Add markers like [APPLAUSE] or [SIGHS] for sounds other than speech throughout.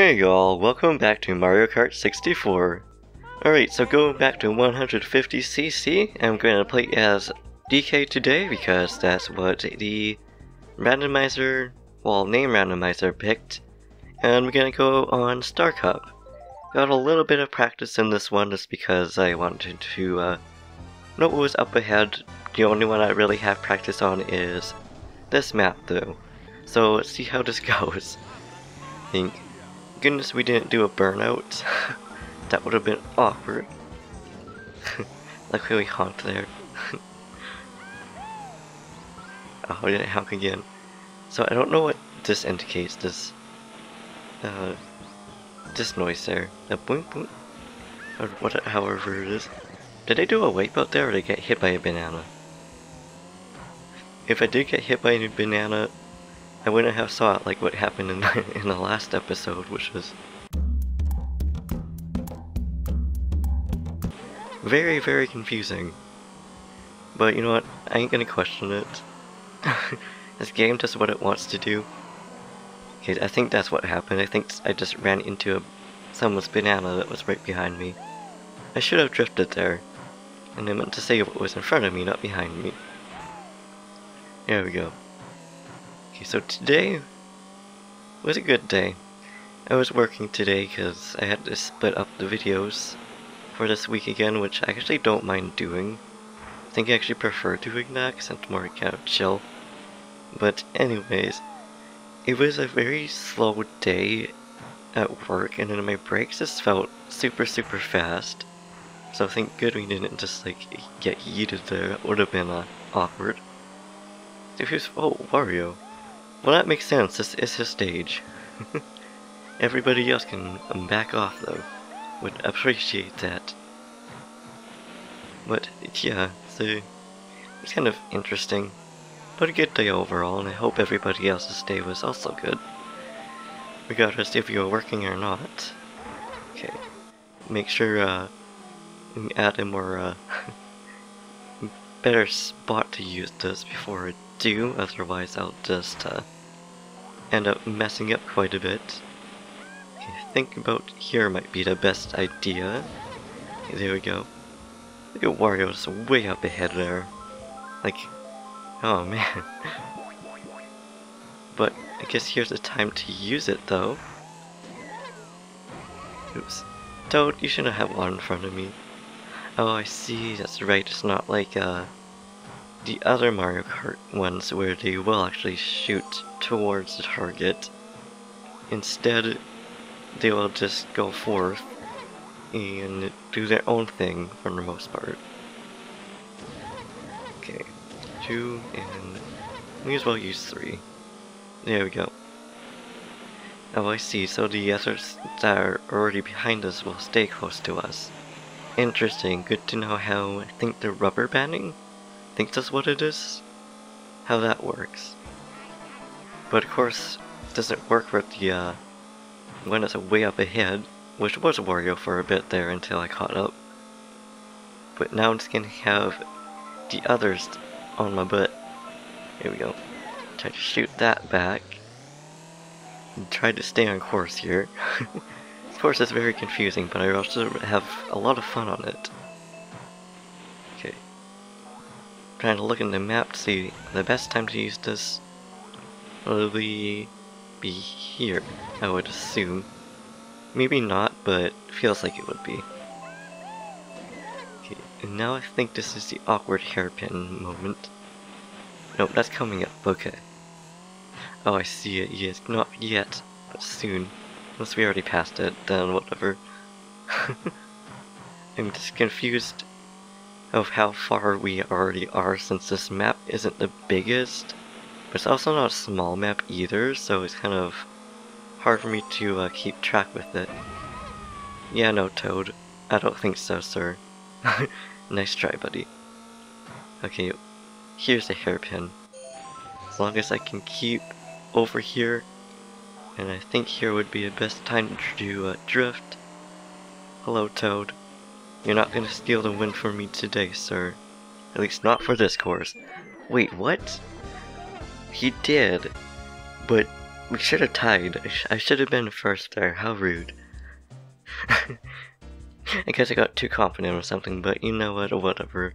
Hey y'all, welcome back to Mario Kart 64. Alright, so going back to 150cc, I'm going to play as DK today because that's what the randomizer, well, name randomizer picked. And we're going to go on Star Cup. Got a little bit of practice in this one just because I wanted to uh, know what was up ahead. The only one I really have practice on is this map though. So let's see how this [LAUGHS] goes. I Think, goodness we didn't do a burnout. [LAUGHS] that would have been awkward. [LAUGHS] like when we honked there. [LAUGHS] oh, I didn't honk again. So I don't know what this indicates, this, uh, this noise there. A boink boink, or what, however it is. Did I do a wipeout there or did I get hit by a banana? If I did get hit by a banana, I wouldn't have saw like what happened in the, in the last episode, which was very, very confusing. But you know what? I ain't gonna question it. [LAUGHS] this game does what it wants to do. Okay, I think that's what happened. I think I just ran into a, someone's banana that was right behind me. I should have drifted there. And I meant to say what was in front of me, not behind me. There we go. Okay, so today was a good day. I was working today because I had to split up the videos for this week again, which I actually don't mind doing. I think I actually prefer doing that because it's more kind of chill. But anyways, it was a very slow day at work and then my breaks just felt super super fast. So thank good we didn't just like get yeeted there, it would have been uh, awkward. So oh, Wario. Well that makes sense, this is his stage. [LAUGHS] Everybody else can back off though. Would appreciate that. But yeah, so it's kind of interesting. But a good day overall, and I hope everybody else's day was also good. Regardless if you were working or not. Okay. Make sure uh add a more uh [LAUGHS] better spot to use this before I do, otherwise I'll just uh end up messing up quite a bit. Okay, think about here might be the best idea. There we go. Look at Wario's way up ahead there. Like, oh [LAUGHS] man. but I guess here's the time to use it though. Oops. Toad, you shouldn't have one in front of me. Oh, I see, that's right, it's not like uh, the other Mario Kart ones where they will actually shoot towards the target. Instead, they will just go forth and do their own thing for the most part. Okay, two and may as well use three. There we go. Oh, I see, so the others that are already behind us will stay close to us. Interesting, good to know how I think the rubber banding? Think that's what it is? How that works. But of course, it doesn't work with the uh, when it's way up ahead, which was a Wario for a bit there until I caught up. But now I'm just gonna have the others on my butt. Here we go. Try to shoot that back. And try to stay on course here. [LAUGHS] of course it's very confusing, but I also have a lot of fun on it. Trying to look in the map to see the best time to use this. Probably be here, I would assume. Maybe not, but feels like it would be. Okay, and now I think this is the awkward hairpin moment. Nope, that's coming up, okay. Oh, I see it, yes, not yet, but soon. Unless we already passed it, then whatever. [LAUGHS] I'm just confused of how far we already are since this map isn't the biggest. But it's also not a small map either, so it's kind of hard for me to uh, keep track with it. Yeah, no, Toad. I don't think so, sir. [LAUGHS] nice try, buddy. Okay, here's a hairpin. As long as I can keep over here, and I think here would be the best time to drift. Hello, Toad. You're not gonna steal the win from me today, sir. At least not for this course. Wait, what? He did, but we should have tied. I, sh I should have been first there. How rude. [LAUGHS] I guess I got too confident or something, but you know what, whatever.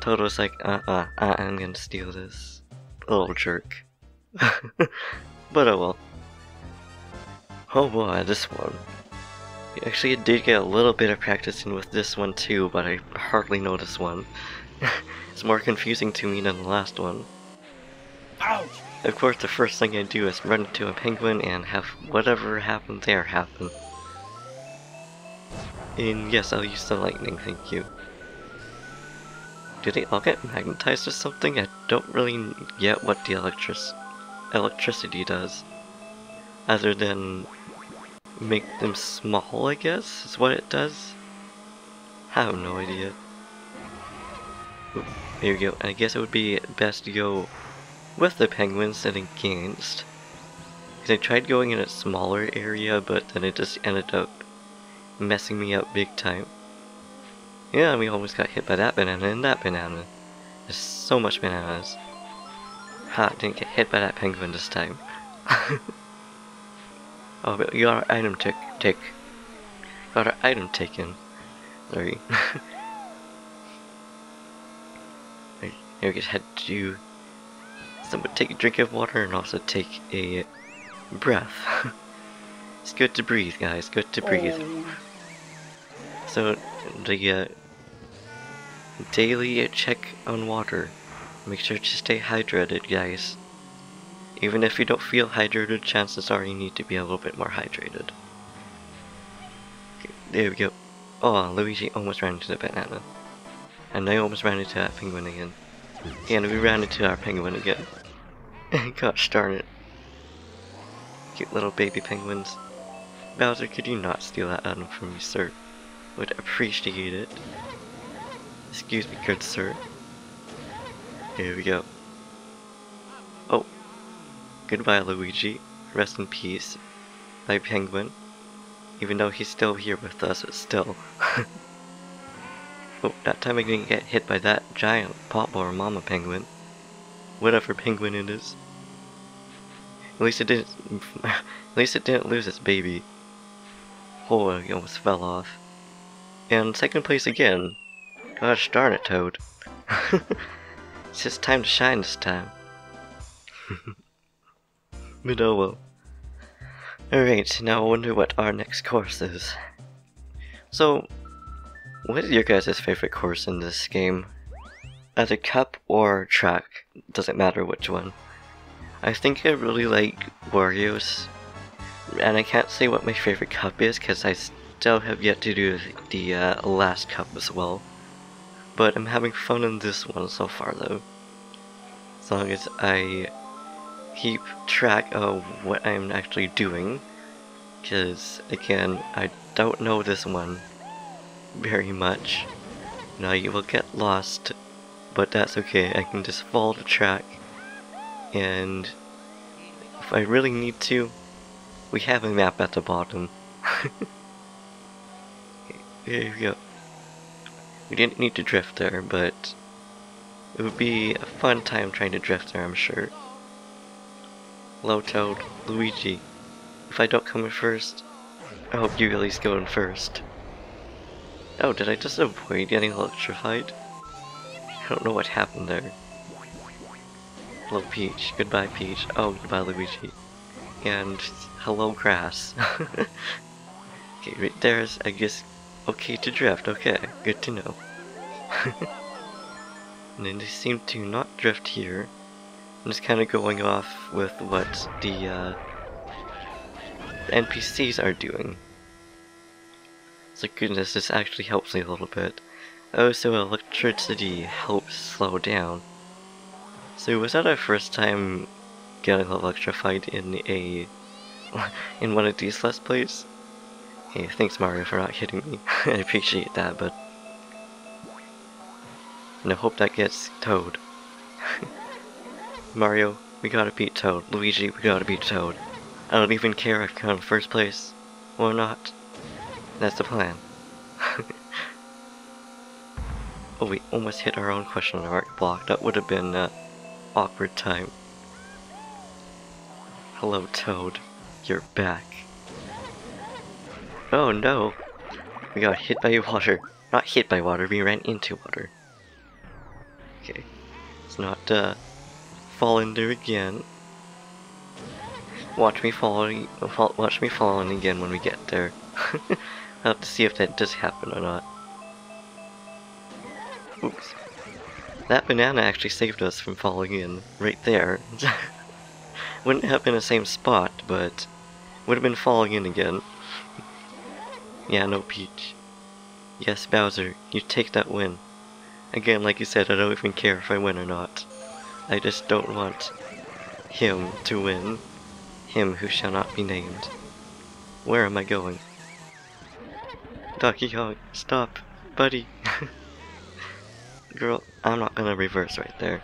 Toto's like, uh-uh, uh, I'm gonna steal this. Little jerk. [LAUGHS] but oh well. Oh boy, this one. Actually, I did get a little bit of practice in with this one too, but I hardly noticed one. [LAUGHS] it's more confusing to me than the last one. Ouch! Of course, the first thing I do is run into a penguin and have whatever happened there happen. And yes, I'll use the lightning, thank you. Do they all get magnetized or something? I don't really get what the electric electricity does. Other than make them small, I guess, is what it does. I have no idea. There we go. I guess it would be best to go with the penguins than against. Because I tried going in a smaller area, but then it just ended up messing me up big time. Yeah, we almost got hit by that banana and that banana. There's so much bananas. Ha, didn't get hit by that penguin this time. [LAUGHS] oh, you got our item take, take. Got our item taken. Sorry. [LAUGHS] Here we just had to someone take a drink of water and also take a breath. [LAUGHS] it's good to breathe, guys. Good to breathe. Oh. So the uh, daily check on water. Make sure to stay hydrated, guys. Even if you don't feel hydrated, chances are you need to be a little bit more hydrated. Okay, there we go. Oh, Luigi almost ran into the banana. And I almost ran into that penguin again. And we ran into our penguin again. [LAUGHS] Gosh darn it. Cute little baby penguins. Bowser, could you not steal that item from me, sir? Would appreciate it. Excuse me, good sir. Here we go. Oh. Goodbye, Luigi. Rest in peace. My penguin. Even though he's still here with us, still. [LAUGHS] oh, that time I didn't get hit by that giant papa or mama penguin. Whatever penguin it is. At least it didn't. [LAUGHS] At least it didn't lose its baby. Oh, it almost fell off. And second place again. Gosh darn it, Toad. [LAUGHS] it's just time to shine this time. Well. Alright, now I wonder what our next course is. So, what is your guys' favorite course in this game? Either cup or track, doesn't matter which one. I think I really like Wario's, and I can't say what my favorite cup is because I still have yet to do the uh, last cup as well. But I'm having fun in this one so far though. As long as I keep track of what I'm actually doing. Because, again, I don't know this one very much. Now you will get lost but that's okay. I can just follow the track, and if I really need to, we have a map at the bottom. [LAUGHS] there we go. We didn't need to drift there, but it would be a fun time trying to drift there, I'm sure. Hello, Toad, Luigi. If I don't come in first, I hope you at least go in first. Oh, did I just avoid getting electrified? I don't know what happened there. Hello, Peach. Goodbye, Peach. Oh, goodbye, Luigi. And hello, grass. [LAUGHS] okay, right there's, I guess, okay to drift. Okay, good to know. [LAUGHS] and then they seem to not drift here. I'm just kind of going off with what the, uh, the NPCs are doing. So goodness, this actually helps me a little bit. Oh, so electricity helps slow down. So was that our first time getting electrified in a [LAUGHS] in one of these Let's Plays? Hey, thanks Mario for not hitting me. [LAUGHS] I appreciate that, but and I hope that gets Toad. [LAUGHS] Mario, we gotta beat Toad. Luigi, we gotta beat Toad. I don't even care if I'm in first place or not. That's the plan. [LAUGHS] Oh, we almost hit our own question mark block. That would have been an awkward time. Hello, Toad. You're back. Oh no! We got hit by water. Not hit by water, we ran into water. Okay. Let's not, uh, fall in there again. Watch me falling. Fall, watch me falling again when we get there. [LAUGHS] I'll have to see if that does happen or not. Oops. That banana actually saved us from falling in right there. [LAUGHS] Wouldn't have been the same spot, but would have been falling in again. yeah, no Peach. Yes, Bowser, you take that win. Again, like you said, I don't even care if I win or not. I just don't want him to win. Him who shall not be named. Where am I going? Donkey Kong, stop, buddy. [LAUGHS] Girl, I'm not gonna reverse right there.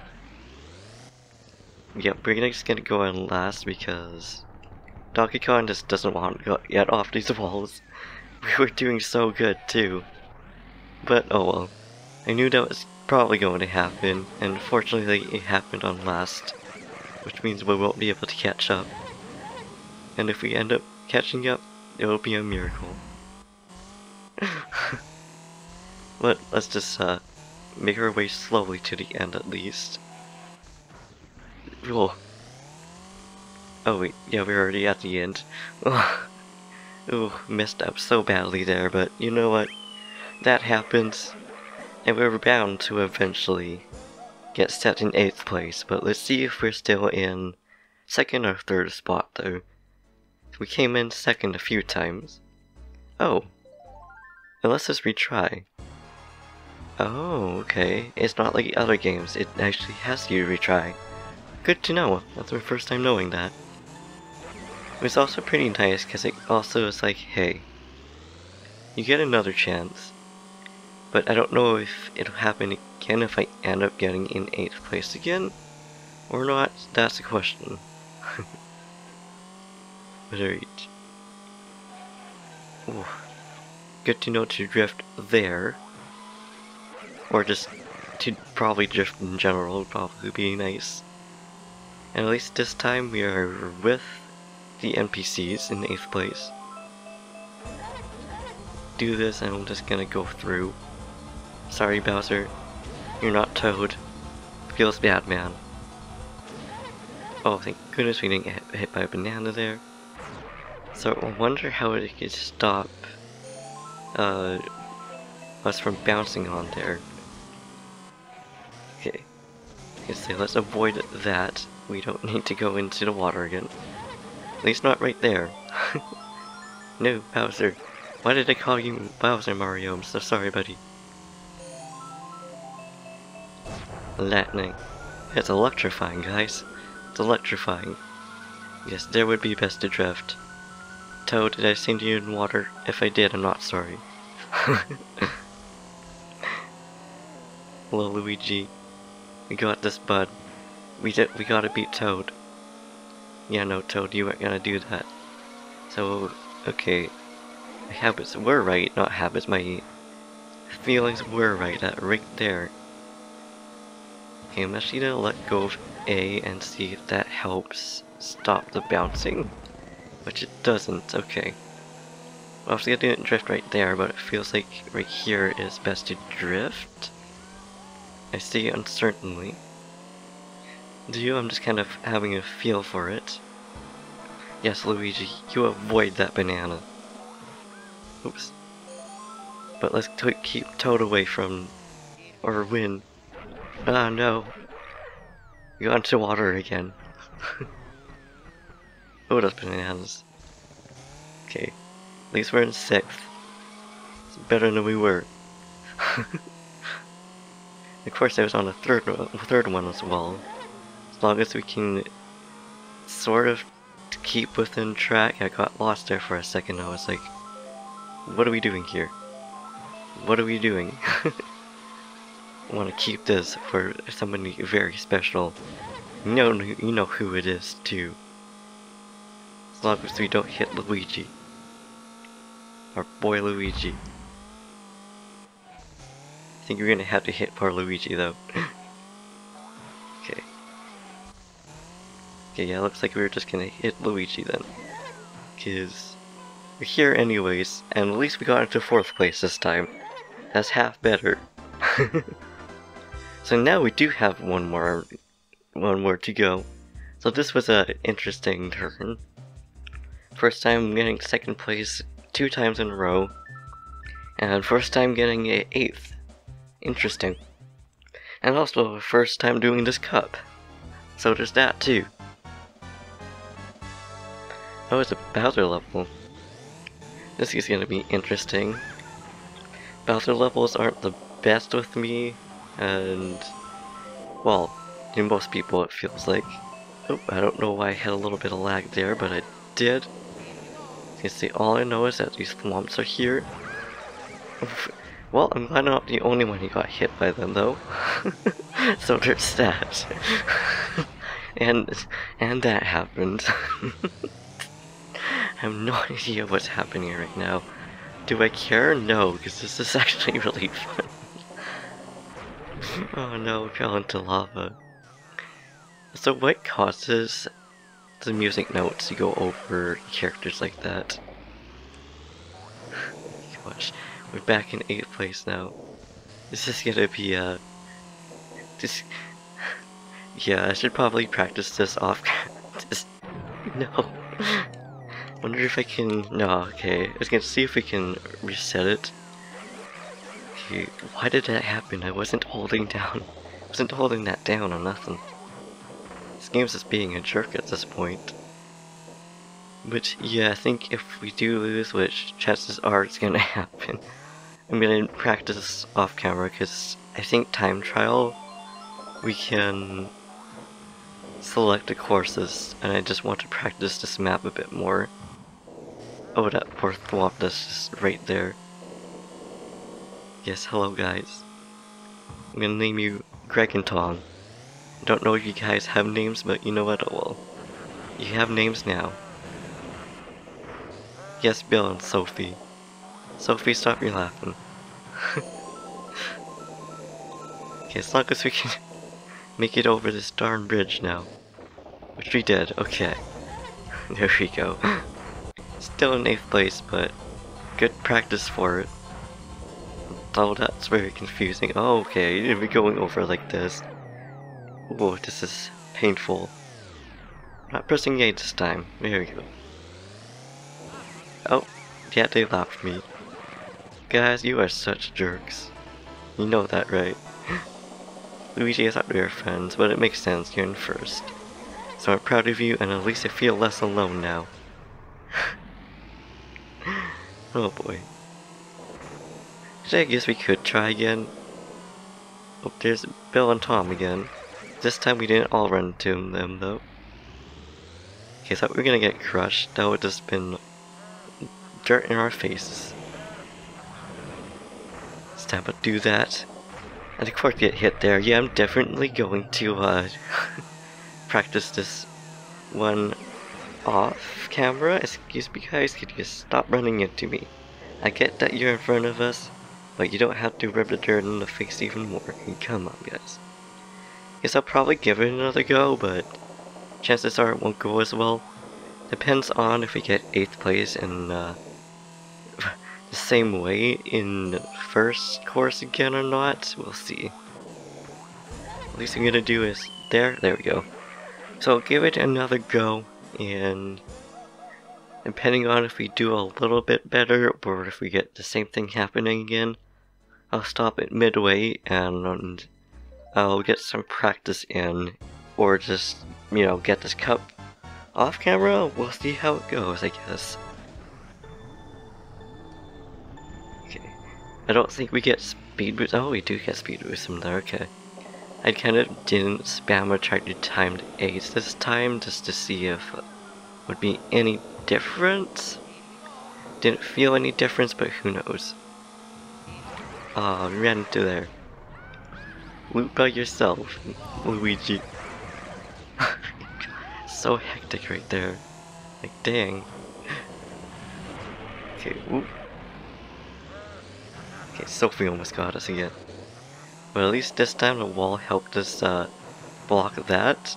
Yep, we're just gonna go on last because Donkey Kong just doesn't want to get off these walls. [LAUGHS] We were doing so good too. But oh well. I knew that was probably going to happen, and fortunately it happened on last. Which means we won't be able to catch up. And if we end up catching up, it will be a miracle. [LAUGHS] but let's just uh, make our way slowly to the end at least. Whoa. Oh wait, yeah, we're already at the end. [LAUGHS] Ooh, messed up so badly there, but you know what? That happens, and we're bound to eventually get set in 8th place, but let's see if we're still in second or third spot though. We came in second a few times. Oh. Well, let's just retry. Oh, okay. It's not like other games, it actually has you retry. Good to know, that's my first time knowing that. It was also pretty nice because it also is like, hey, you get another chance. But I don't know if it'll happen again if I end up getting in 8th place again, or not, that's the question. [LAUGHS] but alright. Good to know to drift there. Or just to probably drift in general would probably be nice. And at least this time we are with the NPCs in 8th place. Do this and I'm just gonna go through. Sorry Bowser, you're not Toad. Feels bad man. Oh thank goodness we didn't get hit by a banana there. So I wonder how it could stop uh, us from bouncing on there. Okay. Okay, so let's avoid that. We don't [LAUGHS] need to go into the water again. At least not right there. [LAUGHS] no, Bowser. Why did I call you Bowser, Mario? I'm so sorry, buddy. Lightning. It's electrifying, guys. It's electrifying. Yes, there would be best to drift. Toad, did I send you in water? If I did, I'm not sorry. [LAUGHS] Hello, Luigi. We got this, bud. We did. We gotta beat Toad. Yeah, no, Toad, you weren't gonna do that. So, okay. My habits were right, not habits, my feelings were right, that right there. Okay, I'm actually gonna let go of A and see if that helps stop the bouncing. Which it doesn't, okay. Obviously I didn't drift right there, but it feels like right here is best to drift. I see uncertainly. Do you? I'm just kind of having a feel for it. Yes, Luigi, you avoid that banana. Oops. But let's keep Toad away from... or win. Ah, no. Got into water again. [LAUGHS] oh, those bananas. Okay. At least we're in sixth. It's better than we were. [LAUGHS] of course, I was on the third, third one as well As long as we can sort of keep within track. I got lost there for a second. I was like, what are we doing here? What are we doing? [LAUGHS] Want to keep this for somebody very special. You know, you know who it is too. As long as we don't hit Luigi. Our boy Luigi. I think we're gonna have to hit poor Luigi though. [LAUGHS] Okay, Okay, yeah, looks like we are just gonna hit Luigi then. Cause we're here anyways, and at least we got into fourth place this time. That's half better. [LAUGHS] so now we do have one more, one more to go. So this was an interesting turn. First time getting second place two times in a row, and first time getting a eighth. Interesting. And also first time doing this cup. So there's that too. Oh, it's a Bowser level. This is gonna be interesting. Bowser levels aren't the best with me, and well, in most people it feels like. Oh, I don't know why I had a little bit of lag there, but I did. You see, all I know is that these thwomps are here. Well, I'm glad I'm not the only one who got hit by them, though. [LAUGHS] so there's that. [LAUGHS] and and that happened. [LAUGHS] I have no idea what's happening right now. Do I care? No, because this is actually really fun. [LAUGHS] oh no, fell into lava. So what causes the music notes to go over characters like that? [SIGHS] Gosh, we're back in 8th place now. This is gonna be, uh... This... [SIGHS] Yeah, I should probably practice this off... this... [LAUGHS] No. [LAUGHS] Wonder if I can... No, okay. I was gonna see if we can reset it. Why did that happen? I wasn't holding down... I [LAUGHS] wasn't holding that down or nothing. This game's just being a jerk at this point. But yeah, I think if we do lose, which chances are it's gonna [LAUGHS] happen, I'm gonna practice off camera because I think time trial we can select the courses and I just want to practice this map a bit more. Oh, that poor thwomp that's just right there. Yes, hello guys. I'm gonna name you Greg and Tom. I don't know if you guys have names, but you know what, well. You have names now. Yes, Bill and Sophie. Sophie, stop your laughing. okay, as long as we can [LAUGHS] make it over this darn bridge now. Which we did, okay. [LAUGHS] There we go. [LAUGHS] Still in 8th place, but good practice for it. Oh, that's very confusing. Oh, okay, you're be going over like this. Oh, this is painful. Not pressing A this time. There we go. Oh, yeah, they laughed me. Guys, you are such jerks. You know that, right? [GASPS] Luigi, I thought we were friends, but it makes sense, you're in first. So I'm proud of you, and at least I feel less alone now. [LAUGHS] oh boy. I guess we could try again. Oh, there's Bill and Tom again. This time we didn't all run to them, though. Okay, we were gonna get crushed. That would just been dirt in our faces. Time to do that. And of course get hit there. Yeah, I'm definitely going to uh, [LAUGHS] practice this one off camera. Excuse me guys, could you stop running into me? I get that you're in front of us, but you don't have to rub the dirt in the face even more. Come on guys. Guess I'll probably give it another go, but chances are it won't go as well. Depends on if we get 8th place in uh, [LAUGHS] the same way in first course again or not. We'll see. At least I'm gonna do is there. There we go. So give it another go, and depending on if we do a little bit better or if we get the same thing happening again, I'll stop at midway and I'll get some practice in, or just you know get this cup off camera. We'll see how it goes, I guess. Okay. I don't think we get speed boost. Oh, we do get speed boost from there, okay. I kind of didn't spam or try to time A's this time just to see if would be any difference. Didn't feel any difference, but who knows. Oh, we ran into there. Loot by yourself, Luigi. [LAUGHS] so hectic right there. Like, dang. Okay, whoop. Okay, Sophie almost got us again. But at least this time the wall helped us uh, block that.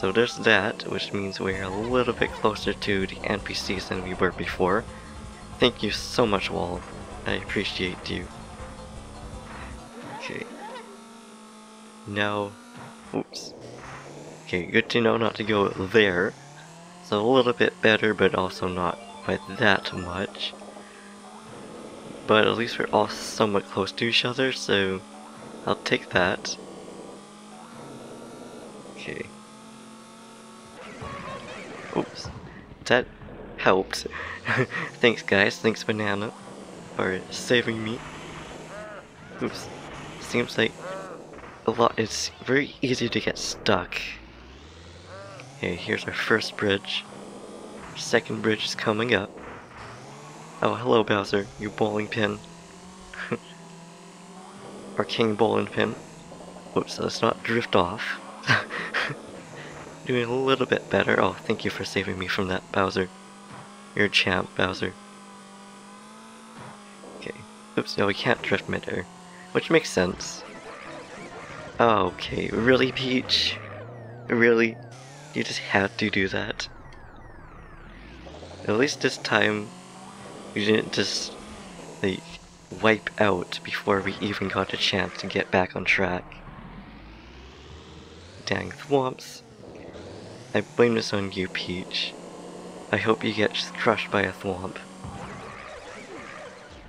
So there's that, which means we're a little bit closer to the NPCs than we were before. Thank you so much, Wall. I appreciate you. Okay. Now, oops. Okay, good to know not to go there. So a little bit better, but also not by that much. But at least we're all somewhat close to each other, so I'll take that. Okay. Oops. That helped. [LAUGHS] Thanks guys, thanks Banana for saving me. Oops. Seems like a lot, it's very easy to get stuck. Okay, here's our first bridge. Second bridge is coming up. Oh, hello Bowser, you bowling pin. [LAUGHS] or King Bowling Pin. Oops, let's not drift off. [LAUGHS] Doing a little bit better. Oh, thank you for saving me from that, Bowser. You're a champ, Bowser. Oops, no, we can't drift midair. Which makes sense. Okay, really, Peach? Really? You just had to do that? At least this time, we didn't just, like, wipe out before we even got a chance to get back on track. Dang thwomps. I blame this on you, Peach. I hope you get crushed by a thwomp.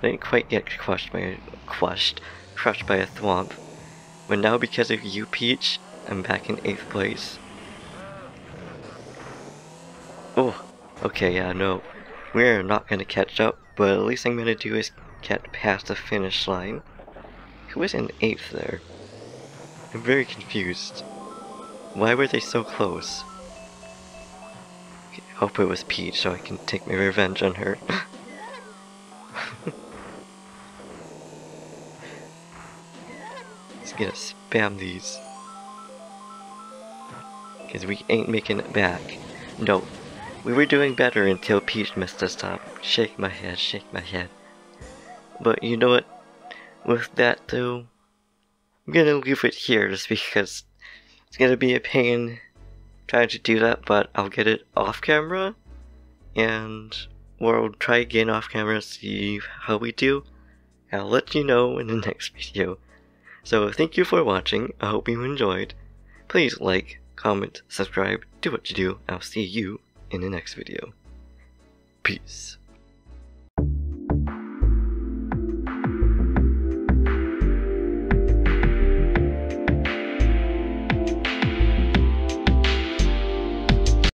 Didn't quite get crushed by a crushed, crushed by a thwomp. But now because of you, Peach, I'm back in 8th place. Oh, okay, yeah, no. We're not gonna catch up, but at least I'm gonna do is get past the finish line. Who was in 8th there? I'm very confused. Why were they so close? Hope it was Peach so I can take my revenge on her. [LAUGHS] Gonna spam these. Because we ain't making it back. No, we were doing better until Peach messed us up. Shake my head, shake my head. But you know what? With that though, I'm gonna leave it here just because it's gonna be a pain trying to do that, but I'll get it off camera and we'll try again off camera, see how we do. I'll let you know in the next video. So thank you for watching, I hope you enjoyed. Please like, comment, subscribe, do what you do, I'll see you in the next video. Peace.